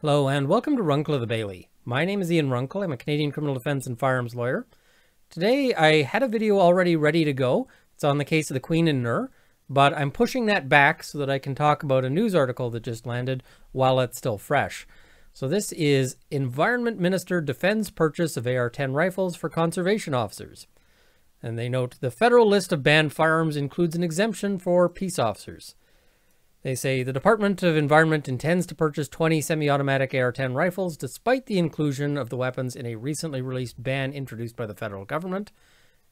Hello and welcome to Runkle of the Bailey. My name is Ian Runkle. I'm a Canadian criminal defense and firearms lawyer. Today I had a video already ready to go. It's on the case of the Queen and Nur, but I'm pushing that back so that I can talk about a news article that just landed while it's still fresh. So this is Environment Minister defends purchase of AR-10 rifles for conservation officers. And they note the federal list of banned firearms includes an exemption for peace officers. They say the Department of Environment intends to purchase 20 semi-automatic AR-10 rifles despite the inclusion of the weapons in a recently released ban introduced by the federal government.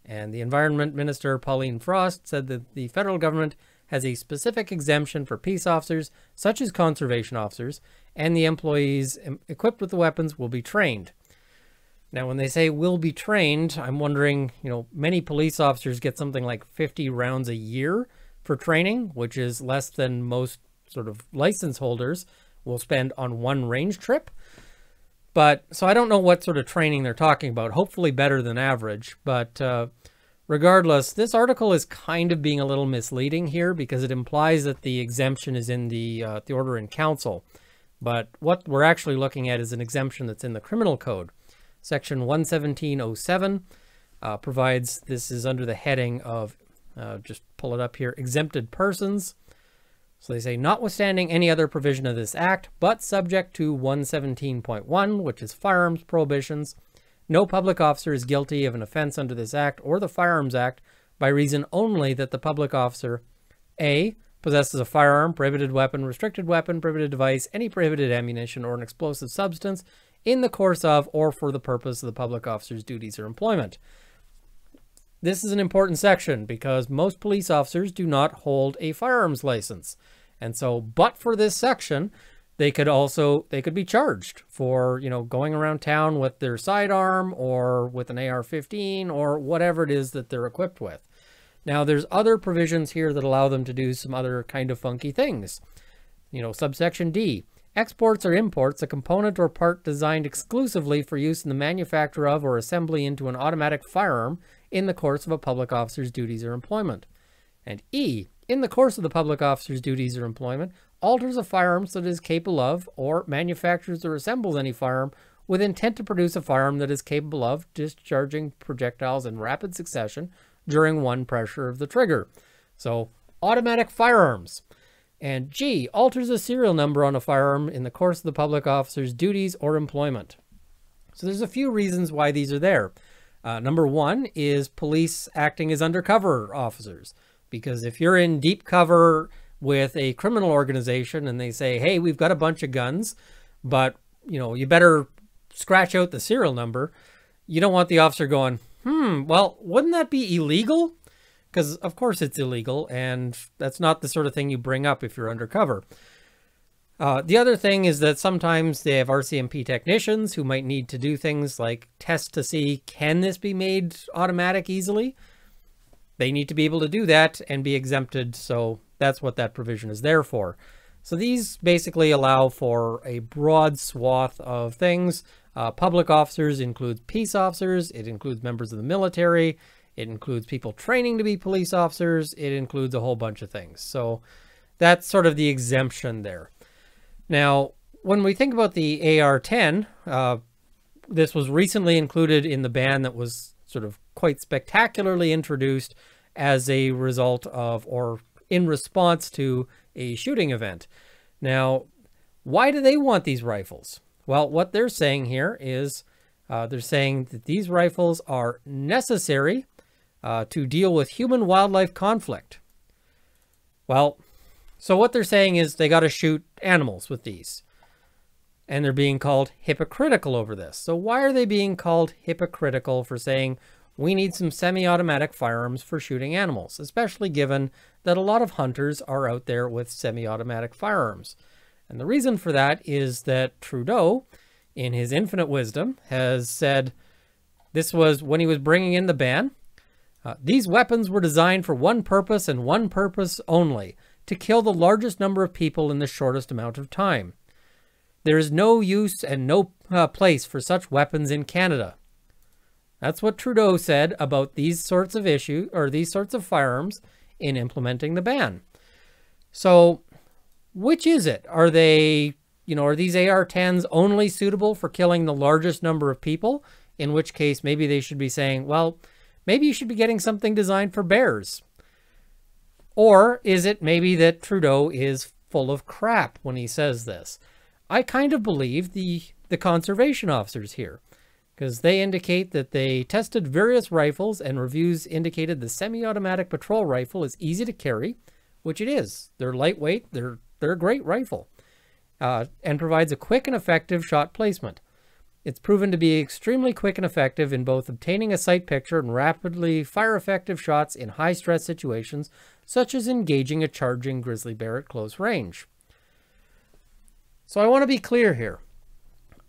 And the Environment Minister, Pauline Frost, said that the federal government has a specific exemption for peace officers, such as conservation officers, and the employees equipped with the weapons will be trained. Now, when they say will be trained, I'm wondering, you know, many police officers get something like 50 rounds a year for training, which is less than most sort of license holders will spend on one range trip. But so I don't know what sort of training they're talking about. Hopefully better than average. But uh, regardless, this article is kind of being a little misleading here because it implies that the exemption is in the uh, the order in council. But what we're actually looking at is an exemption that's in the criminal code. Section 11707 uh, provides this is under the heading of uh, just pull it up here, exempted persons. So they say, notwithstanding any other provision of this act, but subject to 117.1, which is firearms prohibitions, no public officer is guilty of an offense under this act or the Firearms Act by reason only that the public officer, A, possesses a firearm, prohibited weapon, restricted weapon, prohibited device, any prohibited ammunition, or an explosive substance in the course of or for the purpose of the public officer's duties or employment. This is an important section because most police officers do not hold a firearms license. And so, but for this section, they could also, they could be charged for, you know, going around town with their sidearm or with an AR-15 or whatever it is that they're equipped with. Now, there's other provisions here that allow them to do some other kind of funky things. You know, subsection D, exports or imports a component or part designed exclusively for use in the manufacture of or assembly into an automatic firearm in the course of a public officer's duties or employment. And E, in the course of the public officer's duties or employment, alters a firearm so that it is capable of, or manufactures or assembles any firearm with intent to produce a firearm that is capable of discharging projectiles in rapid succession during one pressure of the trigger. So, automatic firearms. And G, alters a serial number on a firearm in the course of the public officer's duties or employment. So there's a few reasons why these are there. Uh, number one is police acting as undercover officers. Because if you're in deep cover with a criminal organization and they say, hey, we've got a bunch of guns, but you know, you better scratch out the serial number, you don't want the officer going, hmm, well, wouldn't that be illegal? Because of course it's illegal, and that's not the sort of thing you bring up if you're undercover. Uh, the other thing is that sometimes they have RCMP technicians who might need to do things like test to see, can this be made automatic easily? They need to be able to do that and be exempted, so that's what that provision is there for. So these basically allow for a broad swath of things. Uh, public officers includes peace officers, it includes members of the military, it includes people training to be police officers, it includes a whole bunch of things. So that's sort of the exemption there. Now, when we think about the AR-10, uh, this was recently included in the ban that was sort of quite spectacularly introduced as a result of or in response to a shooting event. Now, why do they want these rifles? Well, what they're saying here is uh, they're saying that these rifles are necessary uh, to deal with human-wildlife conflict. Well, so what they're saying is they got to shoot animals with these. And they're being called hypocritical over this. So why are they being called hypocritical for saying we need some semi-automatic firearms for shooting animals, especially given that a lot of hunters are out there with semi-automatic firearms. And the reason for that is that Trudeau, in his infinite wisdom, has said this was when he was bringing in the ban. Uh, these weapons were designed for one purpose and one purpose only, to kill the largest number of people in the shortest amount of time. There is no use and no uh, place for such weapons in Canada. That's what Trudeau said about these sorts of issues or these sorts of firearms in implementing the ban. So, which is it? Are they you know, are these AR-10s only suitable for killing the largest number of people? In which case, maybe they should be saying, well, maybe you should be getting something designed for bears. Or is it maybe that Trudeau is full of crap when he says this? I kind of believe the, the conservation officers here because they indicate that they tested various rifles and reviews indicated the semi-automatic patrol rifle is easy to carry, which it is. They're lightweight, they're, they're a great rifle, uh, and provides a quick and effective shot placement. It's proven to be extremely quick and effective in both obtaining a sight picture and rapidly fire effective shots in high stress situations, such as engaging a charging grizzly bear at close range. So I want to be clear here.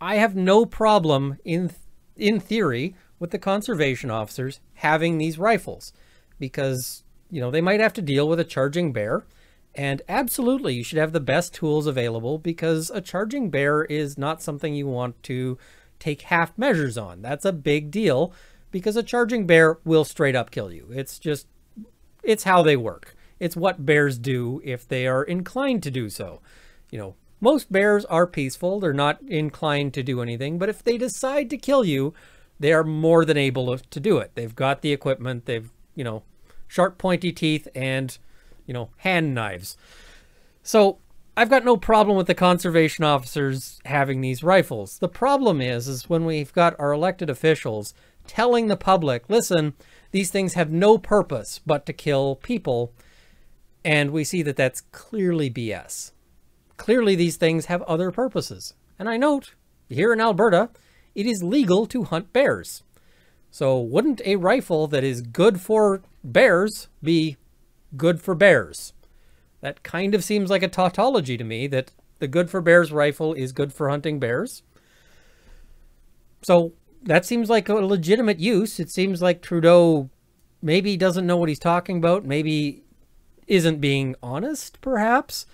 I have no problem in in theory with the conservation officers having these rifles because you know they might have to deal with a charging bear and absolutely you should have the best tools available because a charging bear is not something you want to take half measures on. That's a big deal because a charging bear will straight up kill you. It's just, it's how they work. It's what bears do if they are inclined to do so. You know, most bears are peaceful. They're not inclined to do anything, but if they decide to kill you, they are more than able to do it. They've got the equipment. They've, you know, sharp pointy teeth and, you know, hand knives. So I've got no problem with the conservation officers having these rifles. The problem is, is when we've got our elected officials telling the public, listen, these things have no purpose but to kill people. And we see that that's clearly BS. Clearly these things have other purposes. And I note, here in Alberta, it is legal to hunt bears. So wouldn't a rifle that is good for bears be good for bears? That kind of seems like a tautology to me, that the good for bears rifle is good for hunting bears. So that seems like a legitimate use. It seems like Trudeau maybe doesn't know what he's talking about, maybe isn't being honest, perhaps.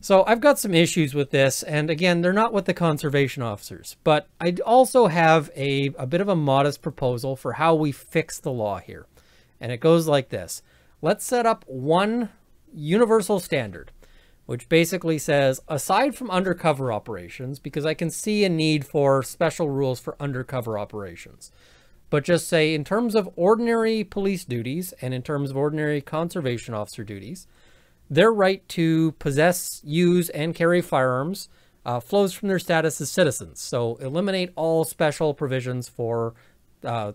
So I've got some issues with this, and again, they're not with the conservation officers, but I also have a, a bit of a modest proposal for how we fix the law here. And it goes like this. Let's set up one universal standard, which basically says, aside from undercover operations, because I can see a need for special rules for undercover operations, but just say in terms of ordinary police duties and in terms of ordinary conservation officer duties, their right to possess, use, and carry firearms uh, flows from their status as citizens. So eliminate all special provisions for uh,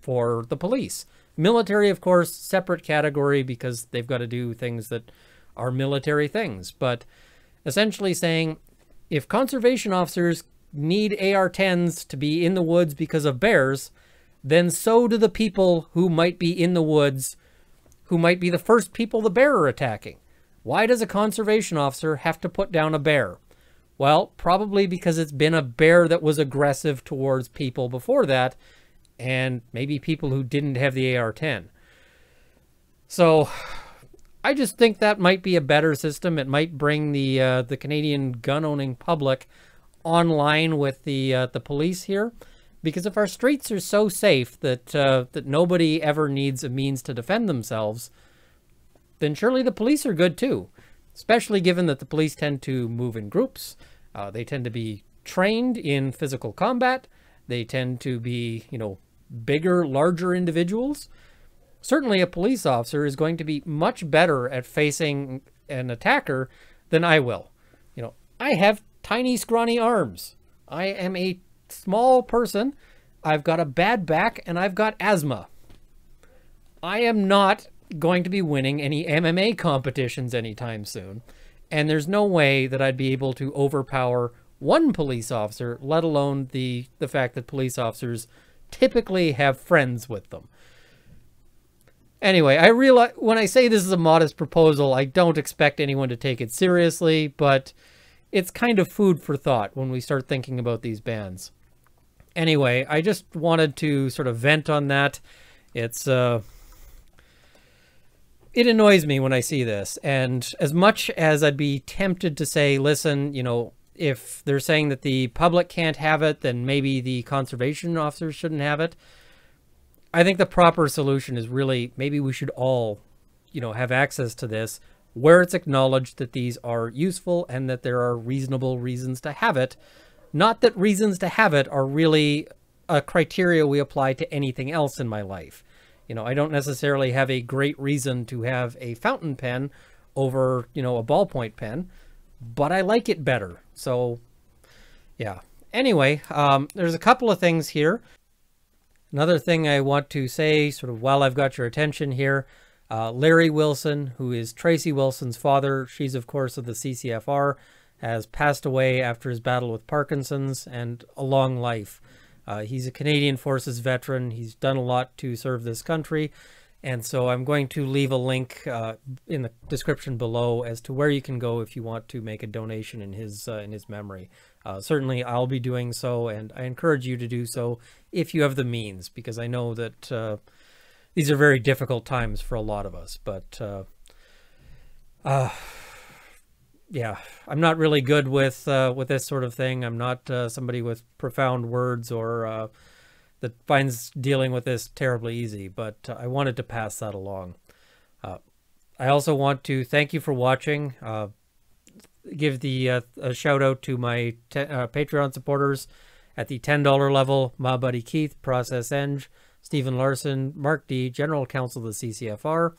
for the police. Military, of course, separate category because they've got to do things that are military things. But essentially saying if conservation officers need AR-10s to be in the woods because of bears, then so do the people who might be in the woods who might be the first people the bear are attacking. Why does a conservation officer have to put down a bear? Well, probably because it's been a bear that was aggressive towards people before that, and maybe people who didn't have the AR-10. So I just think that might be a better system. It might bring the uh, the Canadian gun-owning public online with the uh, the police here, because if our streets are so safe that uh, that nobody ever needs a means to defend themselves, then surely the police are good too. Especially given that the police tend to move in groups, uh, they tend to be trained in physical combat, they tend to be you know bigger, larger individuals, certainly a police officer is going to be much better at facing an attacker than I will. You know, I have tiny, scrawny arms. I am a small person. I've got a bad back and I've got asthma. I am not going to be winning any MMA competitions anytime soon. And there's no way that I'd be able to overpower one police officer, let alone the, the fact that police officers typically have friends with them. Anyway, I realize when I say this is a modest proposal, I don't expect anyone to take it seriously, but it's kind of food for thought when we start thinking about these bans. Anyway, I just wanted to sort of vent on that. It's, uh, it annoys me when I see this. And as much as I'd be tempted to say, listen, you know, if they're saying that the public can't have it, then maybe the conservation officers shouldn't have it. I think the proper solution is really maybe we should all, you know, have access to this, where it's acknowledged that these are useful and that there are reasonable reasons to have it. Not that reasons to have it are really a criteria we apply to anything else in my life. You know, I don't necessarily have a great reason to have a fountain pen over, you know, a ballpoint pen, but I like it better. So, yeah. Anyway, um, there's a couple of things here. Another thing I want to say, sort of while I've got your attention here, uh, Larry Wilson, who is Tracy Wilson's father, she's of course of the CCFR, has passed away after his battle with Parkinson's and a long life. Uh, he's a Canadian Forces veteran. He's done a lot to serve this country. And so I'm going to leave a link uh, in the description below as to where you can go if you want to make a donation in his uh, in his memory. Uh, certainly, I'll be doing so, and I encourage you to do so if you have the means, because I know that uh, these are very difficult times for a lot of us. But uh, uh, yeah, I'm not really good with with this sort of thing. I'm not somebody with profound words or that finds dealing with this terribly easy. But uh, I wanted to pass that along. Uh, I also want to thank you for watching. Uh, give the a shout out to my Patreon supporters at the $10 level: my buddy Keith, Process Eng, Stephen Larson, Mark D, General Counsel of the CCFR.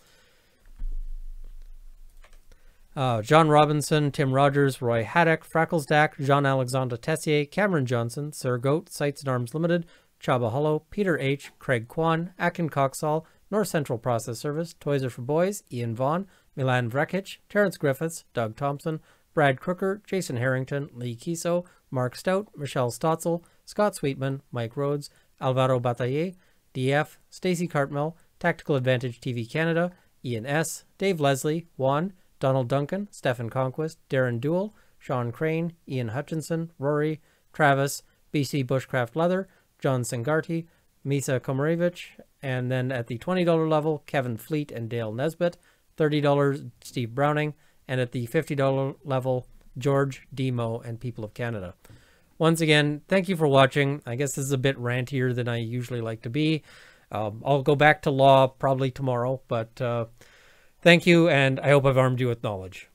Uh, John Robinson, Tim Rogers, Roy Haddock, Freckles Dack, Jean-Alexandre Tessier, Cameron Johnson, Sir Goat, Sights and Arms Limited, Chaba Hollow, Peter H., Craig Kwan, Akin Coxall, North Central Process Service, Toys Are for Boys, Ian Vaughn, Milan Vrekic, Terrence Griffiths, Doug Thompson, Brad Crooker, Jason Harrington, Lee Kiso, Mark Stout, Michelle Stotzel, Scott Sweetman, Mike Rhodes, Alvaro Bataille, DF, Stacy Cartmel, Tactical Advantage TV Canada, Ian S., Dave Leslie, Juan, Donald Duncan, Stefan Conquest, Darren Duell, Sean Crane, Ian Hutchinson, Rory, Travis, BC Bushcraft Leather, John Sengarty, Misa Komarevich, and then at the $20 level, Kevin Fleet and Dale Nesbitt, $30, Steve Browning, and at the $50 level, George, Demo, and People of Canada. Once again, thank you for watching. I guess this is a bit rantier than I usually like to be. Um, I'll go back to law probably tomorrow, but uh, Thank you, and I hope I've armed you with knowledge.